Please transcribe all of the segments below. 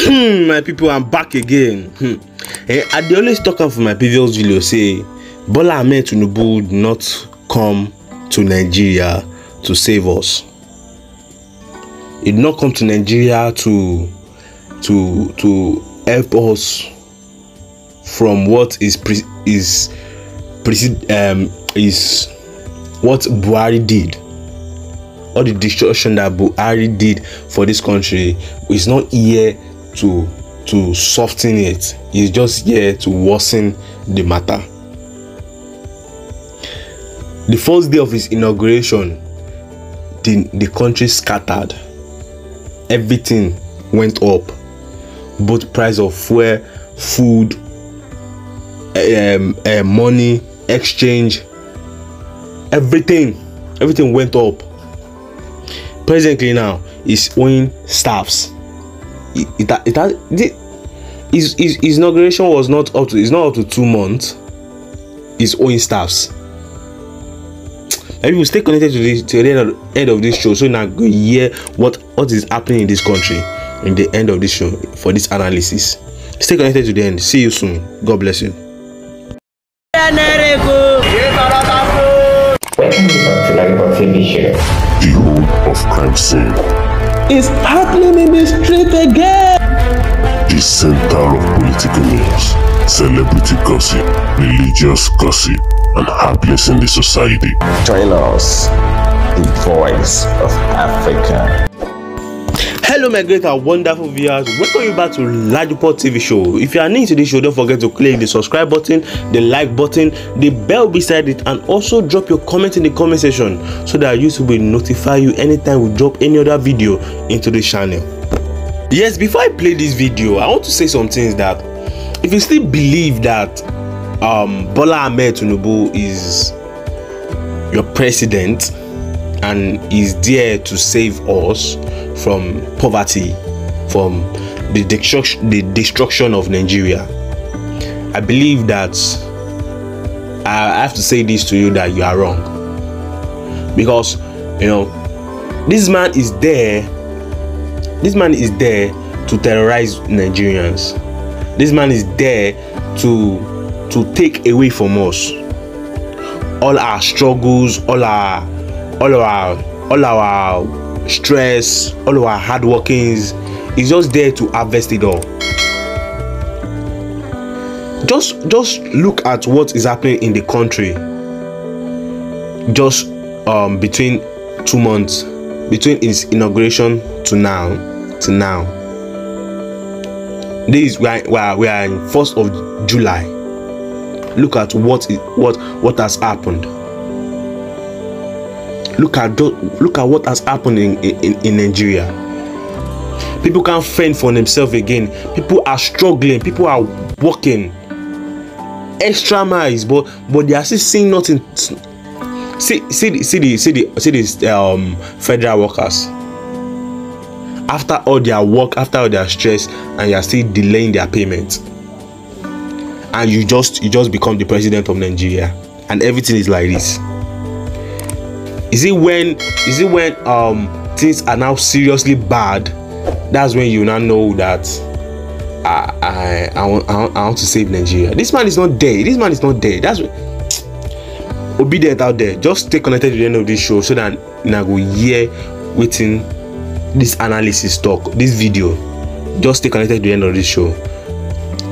Hmm, my people i'm back again. Hmm. eh, i dey always talk am for my previous video say bola ahmed tinubu did not come to nigeria to save us. He did not come to nigeria to to to help us from what is pre is pre um is what buhari did. All the destruction that buhari did for this country is not here to to soften it. He's just here to worsen the matter. The first day of his inauguration the the country scattered. Everything went up. Both price of fuel food um, uh, money exchange everything everything went up. Presently now he's owing staffs it, it, it has the, his, his, his inauguration was not up to it's not up to two months. He's owing staffs. And people stay connected to this to the end of, end of this show so now go hear what what is happening in this country in the end of this show for this analysis. Stay connected to the end. See you soon. God bless you. Welcome back to. Lagos TV show. The whole of crime scene, it's happening in the street again the center of political news, celebrity gossip, religious gossip, and happiness in the society. Join us, the voice of Africa. Hello my great and wonderful viewers. Welcome you back to Lajupog tv show. If you are new to this show don't forget to click the subscribe button the like button the bell beside it and also drop your comment in the comment section so that youtube will notify you anytime we drop any other video into the channel. Yes before i play this video i want to say some things that if you still believe that um bola ahmed tinubu is your president and is there to save us from poverty from the destruction the destruction of nigeria? I believe that i have to say this to you that you are wrong. Because you know this man is there this man is there to terrorize nigerians. This man is there to to take away from us all our struggles all our all our all our stress all our hard workings is just there to harvest it all. Just just look at what is happening in the country. Just um between two months between his inauguration to now to now. This we are we are, we are in first of july. Look at what is what what has happened look at look at what has happened in, in, in nigeria. People can't fend for themselves again. People are struggling. People are working. Extra miles but but they are still seeing nothing. See see see the see the see the um federal workers. After all their work after all their stress and you are still delaying their payment. And you just you just become the president of nigeria. And everything is like this is it when is it when um things are now seriously bad? That's when you now know that i i i want, I want, to save nigeria. This man is not there this man is not there that's obedient out there. Just stay connected to the end of this show so that una go hear wetin this analysis talk this video. Just stay connected to the end of this show.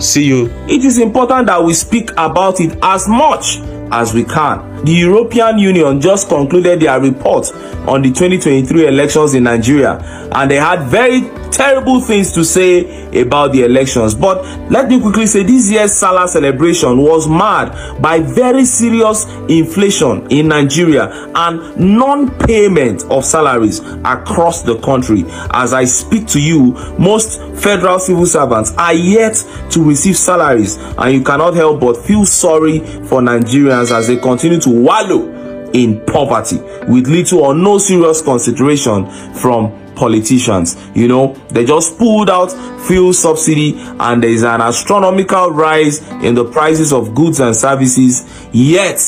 See you. It is important that we speak about it as much as we can. The European Union just concluded their report on the 2023 elections in Nigeria and they had very terrible things to say about the elections. But let me quickly say this year's Salah celebration was marred by very serious inflation in Nigeria and non-payment of salaries across the country. As I speak to you, most federal civil servants are yet to receive salaries and you cannot help but feel sorry for Nigerians as they continue to wallow in poverty with little or no serious consideration from politicians. You know they just pulled out fuel subsidy and there is an astronomical rise in the prices of goods and services yet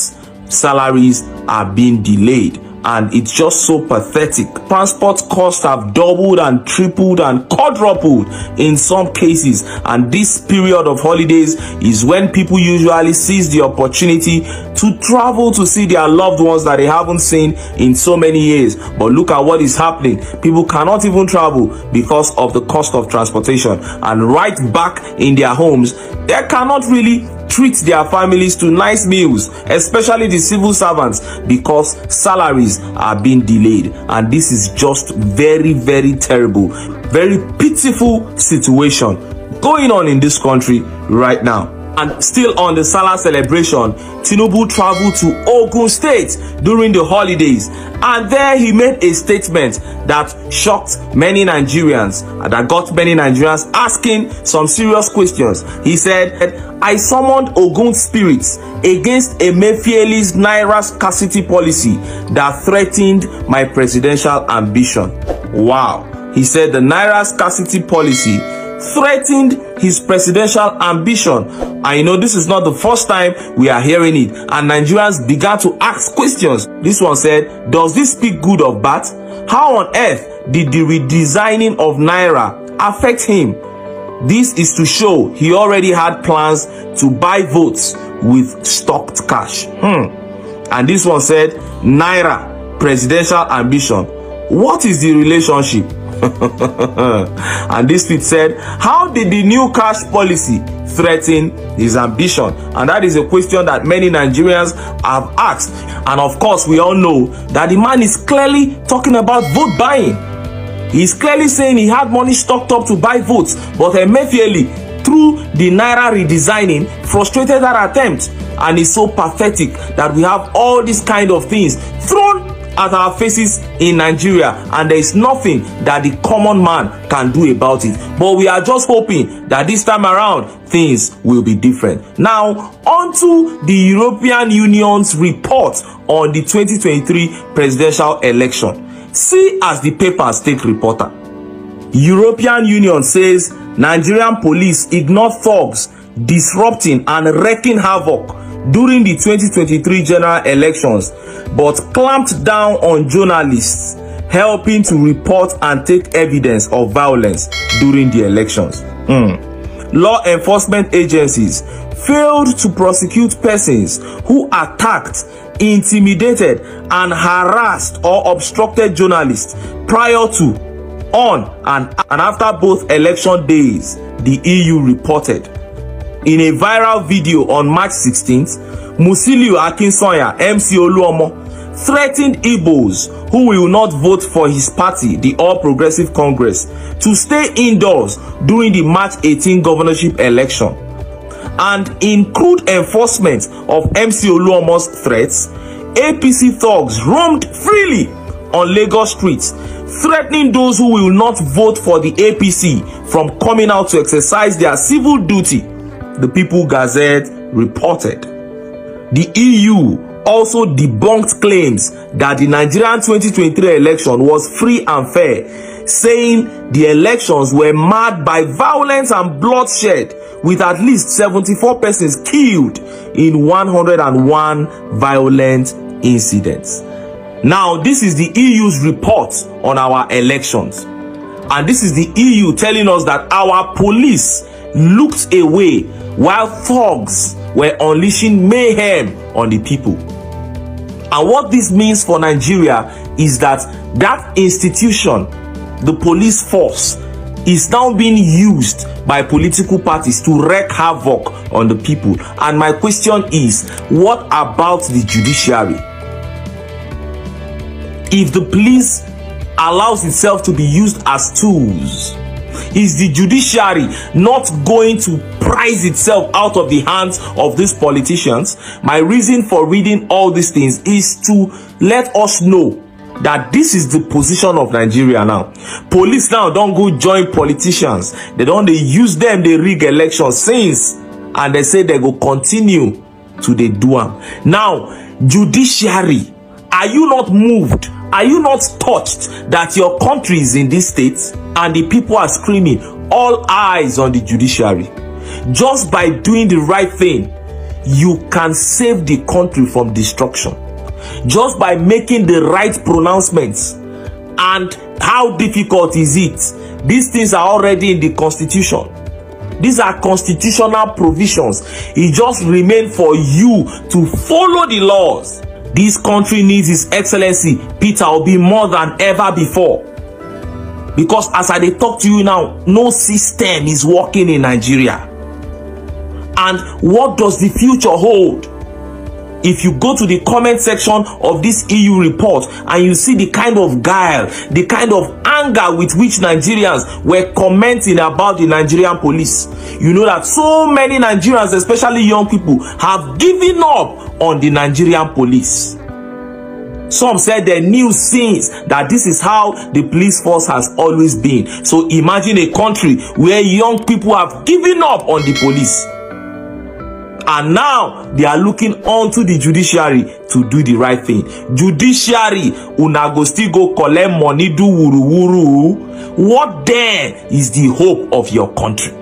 salaries are being delayed and it's just so pathetic. Transport costs have doubled and tripled and quadrupled in some cases, and this period of holidays is when people usually seize the opportunity to travel to see their loved ones that they haven't seen in so many years. But look at what is happening. People cannot even travel because of the cost of transportation, and right back in their homes, they cannot really treat their families to nice meals, especially the civil servants, because salaries are being delayed. And this is just very, very terrible, very pitiful situation going on in this country right now. And still on the Salah celebration, Tinubu traveled to Ogun State during the holidays. And there he made a statement that shocked many Nigerians, and that got many Nigerians asking some serious questions. He said, I summoned Ogun spirits against Emefiele's Naira scarcity policy that threatened my presidential ambition. Wow. He said the Naira scarcity policy threatened his presidential ambition. I know this is not the first time we are hearing it, and Nigerians began to ask questions. This one said, Does this speak good or bad? How on earth did the redesigning of Naira affect him? This is to show he already had plans to buy votes with stocked cash. Hmm. And this one said, Naira, presidential ambition. What is the relationship? and this tweet said, How did the new cash policy threaten his ambition? And that is a question that many Nigerians have asked. And of course, we all know that the man is clearly talking about vote buying. He's clearly saying he had money stocked up to buy votes, but Emefiele, through the Naira redesigning, frustrated that attempt. And it's so pathetic that we have all these kind of things thrown at our faces in Nigeria and there is nothing that the common man can do about it. But we are just hoping that this time around things will be different. Now, onto the European Union's report on the 2023 presidential election. See as the paper state reporter. European Union says Nigerian police ignore thugs disrupting and wreaking havoc during the 2023 general elections but clamped down on journalists helping to report and take evidence of violence during the elections. Mm. Law enforcement agencies failed to prosecute persons who attacked, intimidated, and harassed or obstructed journalists prior to, on, and, and after both election days, the EU reported. In a viral video on March 16th, Musiliu Akinsanya, MC Oluomo, threatened Igbos who will not vote for his party, the All Progressive Congress, to stay indoors during the March 18 governorship election. And in crude enforcement of MC Oluomo's threats, APC thugs roamed freely on Lagos streets, threatening those who will not vote for the APC from coming out to exercise their civil duty, the People Gazette reported. The EU also debunked claims that the Nigerian 2023 election was free and fair, saying the elections were marred by violence and bloodshed, with at least 74 persons killed in 101 violent incidents. Now, this is the EU's report on our elections. And this is the EU telling us that our police looked away while thugs were unleashing mayhem on the people. And what this means for Nigeria is that that institution, the police force, is now being used by political parties to wreak havoc on the people. And my question is, what about the judiciary? If the police allows itself to be used as tools, is the judiciary not going to prize itself out of the hands of these politicians? My reason for reading all these things is to let us know that this is the position of Nigeria now. Police now don't go join politicians. They don't they use them, they rig elections since and they say they go continue to the do am. Now, judiciary, are you not moved? Are you not touched that your country is in this state and the people are screaming, all eyes on the judiciary? Just by doing the right thing, you can save the country from destruction. just by making the right pronouncements. And how difficult is it? These things are already in the constitution. These are constitutional provisions. It just remain for you to follow the laws this country needs his excellency peter obi more than ever before. Because as i talk to you now no system is working in nigeria. And what does the future hold if you go to the comment section of this EU report and you see the kind of guile, the kind of anger with which Nigerians were commenting about the Nigerian police, you know that so many Nigerians, especially young people, have given up on the Nigerian police. Some said they knew since that this is how the police force has always been. So imagine a country where young people have given up on the police and now they are looking onto the judiciary to do the right thing. Judiciary una go still go collect money do wuruwuru. What then is the hope of your country?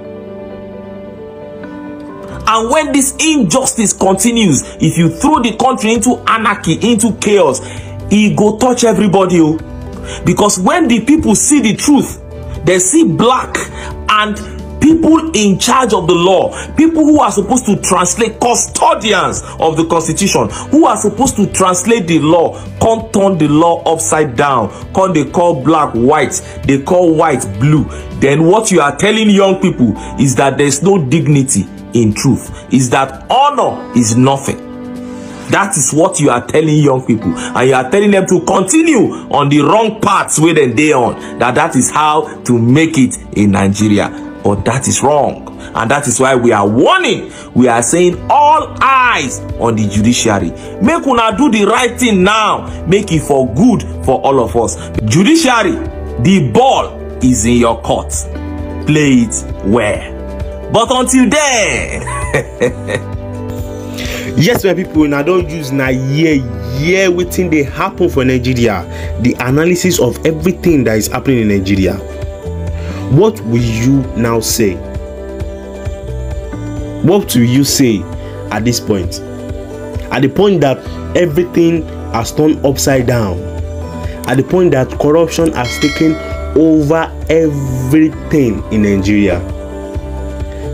And when this injustice continues if you throw the country into anarchy into chaos e go touch everybody o because when the people see the truth they see black and people in charge of the law people who are supposed to translate custodians of the constitution who are supposed to translate the law come turn the law upside down. Come dey call black white dey call white blue. Then what you are telling young people is that there is no dignity in truth is that honor is nothing. That is what you are telling young people and you are telling them to continue on the wrong paths dem dey on that that is how to make it in nigeria but that is wrong. And that is why we are warning. We are saying all eyes on the judiciary. Make una do the right thing now. Make e for good for all of us. Judiciary the ball is in your court. Play it well. But until then yes my people una don use na year year wetin dey happen for nigeria. The analysis of everything that is happening in nigeria what will you now say? What will you say at this point? At the point that everything has turned upside down. At the point that corruption has taken over everything in nigeria.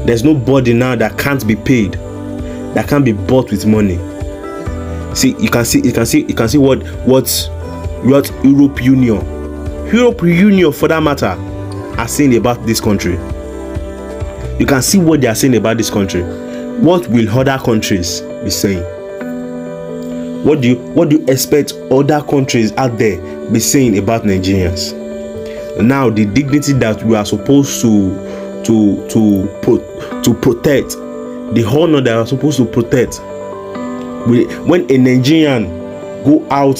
There's nobody now that can't be paid that can't be bought with money. See you can see you can see you can see what what what europe union europe union for that matter are saying about this country. You can see what they are saying about this country. What will other countries be saying? What do you what do you expect other countries out there be saying about nigerians? Now the dignity that we are supposed to to to to protect the honor that we are supposed to protect. When a nigerian go out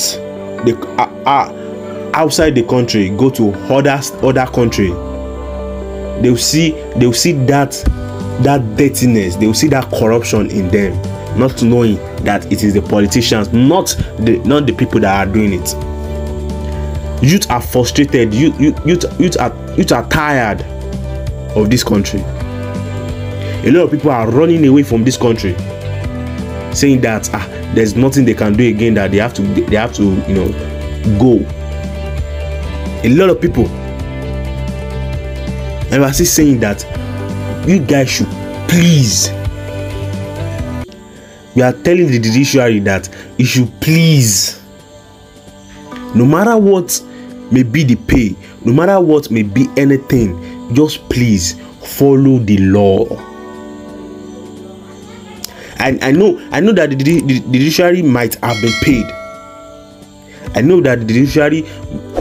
the uh, uh, outside the country go to other other country they will see they will see that that dirtiness. They will see that corruption in them. Not knowing that it is the politicians not the not the people that are doing it. Youth are frustrated. Youth youth youth, youth are youth are tired of this country. A lot of people are running away from this country saying that ah there's nothing they can do again that they have to they have to you know go. A lot of people still saying that you guys should please we are telling the judiciary that you should please no matter what may be the pay no matter what may be anything just please follow the law And I know I know that the, the, the judiciary might have been paid. I know that the judiciary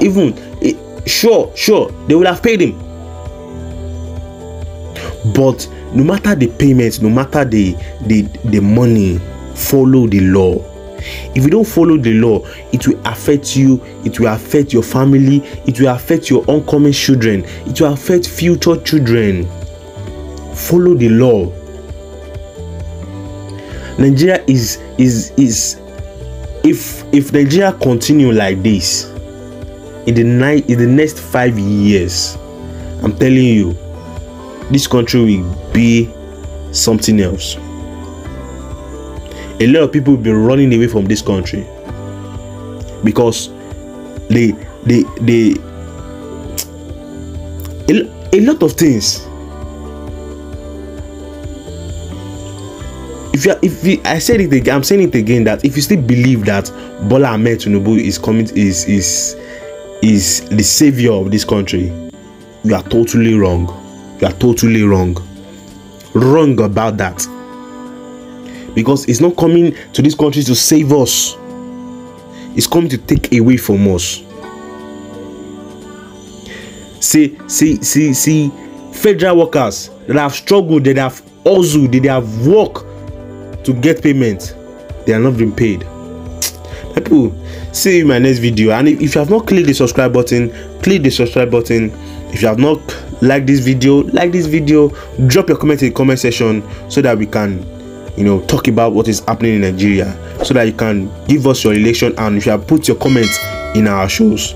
even eh, sure sure they would have paid him. But no matter the payment, no matter the the the money, follow the law. If you don't follow the law, it will affect you, it will affect your family, it will affect your oncoming children, it will affect future children. Follow the law. nigeria is is is if if nigeria continue like this in the night in the next five years i'm telling you this country will be something else a lot of people will be running away from this country because they they they a, a lot of things if you are, if you, I said it again, I'm saying it again that if you still believe that Bola Ahmed Tinubu is coming is is is the savior of this country, you are totally wrong. You are totally wrong. Wrong about that. Because it's not coming to this country to save us. It's coming to take away from us. See, see, see, see, federal workers that have struggled, that have hustled, that have worked to get payment they are not being paid people see you in my next video and if you have not clicked the subscribe button click the subscribe button if you have not liked this video like this video drop your comment in the comment section so that we can you know talk about what is happening in nigeria so that you can give us your relation and you have put your comment in our shows.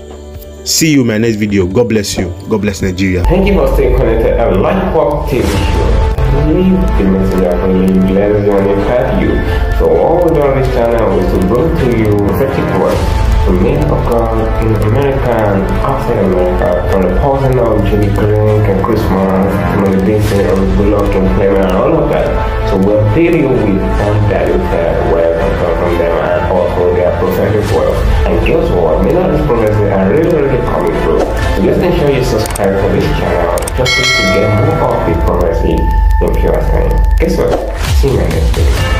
See you in my next video. God bless you. God bless nigeria. Thank you for staying connected and like pop tv show leave the message and you know and help you. So all we do on this channel is to bring to you prophetic words men of God in America and outside America, from the person of Julie Green and Christmas, the Disney of Bullock and Clement and all of that. So fill you with undiluted words and come from them and also their prophetic words. And guess what? Many of these prophecies are really, really coming true. So just ensure you subscribe to this channel just to get more of the pure time. Guess what? See you next video.